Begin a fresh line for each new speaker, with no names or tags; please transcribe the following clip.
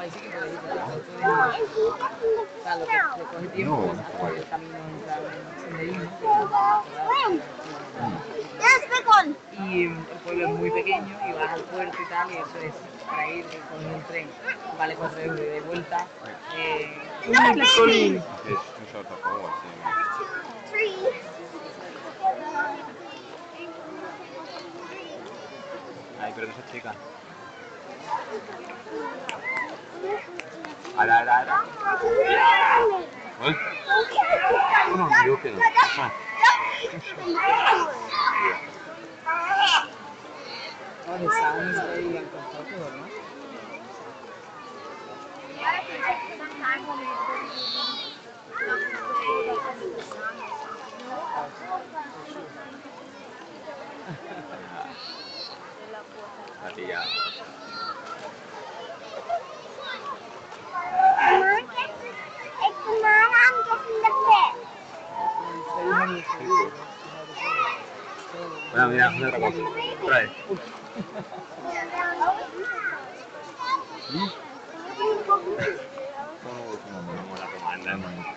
Pero
No, no
y el pueblo es muy pequeño y vas al puerto y tal, y eso es para ir con el tren, vale 4 euros y de vuelta.
No,
un short of power, sí. Đây,
đây, đây. Ui. Come on, you're okay.
Come on.
Olha, essa ânsia aí, a cantar por
lá. Hati ya.
Bueno, mira, mira otra cosa. Trae. La comanda,
enamorada.